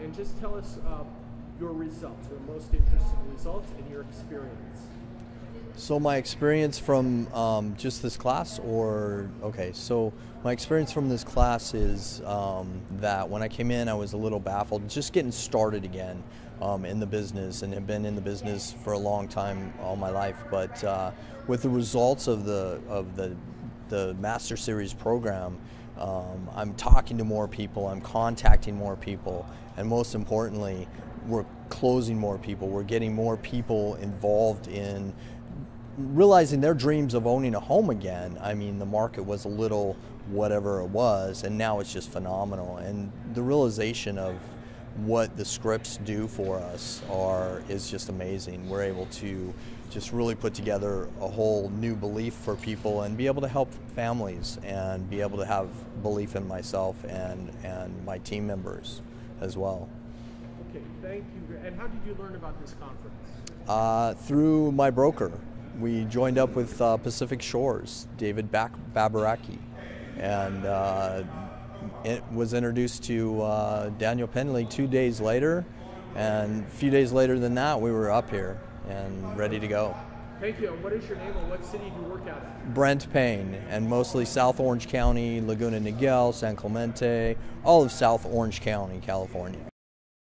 and just tell us uh, your results, your most interesting results, and your experience. So my experience from um, just this class, or okay, so my experience from this class is um, that when I came in, I was a little baffled, just getting started again um, in the business, and have been in the business for a long time, all my life. But uh, with the results of the of the the Master Series program, um, I'm talking to more people, I'm contacting more people, and most importantly, we're closing more people. We're getting more people involved in realizing their dreams of owning a home again, I mean, the market was a little whatever it was, and now it's just phenomenal. And the realization of what the scripts do for us are is just amazing. We're able to just really put together a whole new belief for people and be able to help families and be able to have belief in myself and, and my team members as well. Okay, thank you. And how did you learn about this conference? Uh, through my broker we joined up with uh, Pacific Shores, David Babaraki, and uh, it was introduced to uh, Daniel Pendley two days later, and a few days later than that, we were up here and ready to go. Thank you. What is your name and what city do you work at? Brent Payne, and mostly South Orange County, Laguna Niguel, San Clemente, all of South Orange County, California.